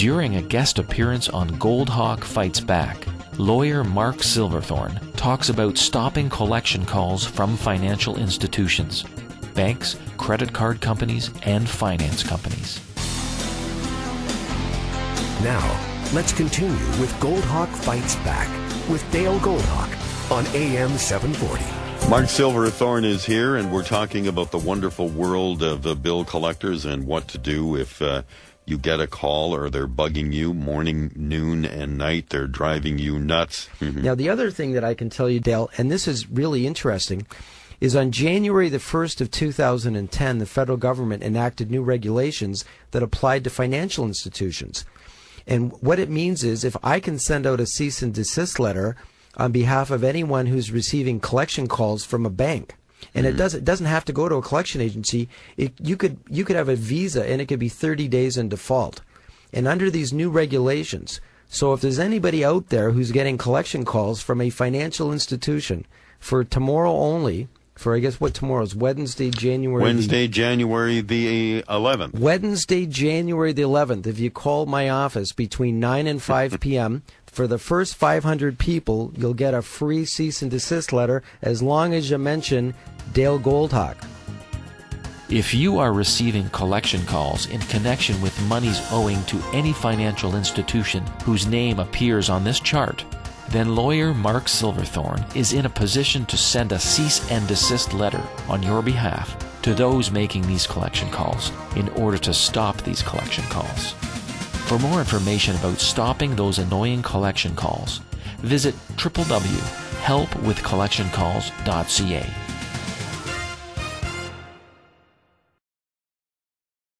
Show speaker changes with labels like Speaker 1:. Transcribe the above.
Speaker 1: During a guest appearance on Goldhawk Fights Back, lawyer Mark Silverthorn talks about stopping collection calls from financial institutions, banks, credit card companies, and finance companies.
Speaker 2: Now, let's continue with Goldhawk Fights Back with Dale Goldhawk on AM 740.
Speaker 3: Mark Silverthorn is here, and we're talking about the wonderful world of uh, bill collectors and what to do if uh, you get a call or they're bugging you morning, noon, and night. They're driving you nuts.
Speaker 4: Mm-hmm. Now, the other thing that I can tell you, Dale, and this is really interesting, is on January the 1st of 2010, the federal government enacted new regulations that applied to financial institutions. And what it means is if I can send out a cease and desist letter on behalf of anyone who's receiving collection calls from a bank, and mm-hmm. it doesn't doesn't have to go to a collection agency. It, you could you could have a visa, and it could be 30 days in default. And under these new regulations, so if there's anybody out there who's getting collection calls from a financial institution for tomorrow only, for I guess what tomorrow is Wednesday, January.
Speaker 3: Wednesday, the, January the 11th.
Speaker 4: Wednesday, January the 11th. If you call my office between 9 and 5 p.m., for the first 500 people, you'll get a free cease and desist letter as long as you mention Dale Goldhawk.
Speaker 1: If you are receiving collection calls in connection with monies owing to any financial institution whose name appears on this chart, then lawyer Mark Silverthorn is in a position to send a cease and desist letter on your behalf to those making these collection calls in order to stop these collection calls. For more information about stopping those annoying collection calls, visit www.helpwithcollectioncalls.ca.